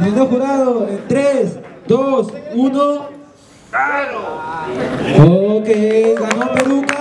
Señor jurado, en 3, 2, 1. Ok, ganó Peruca.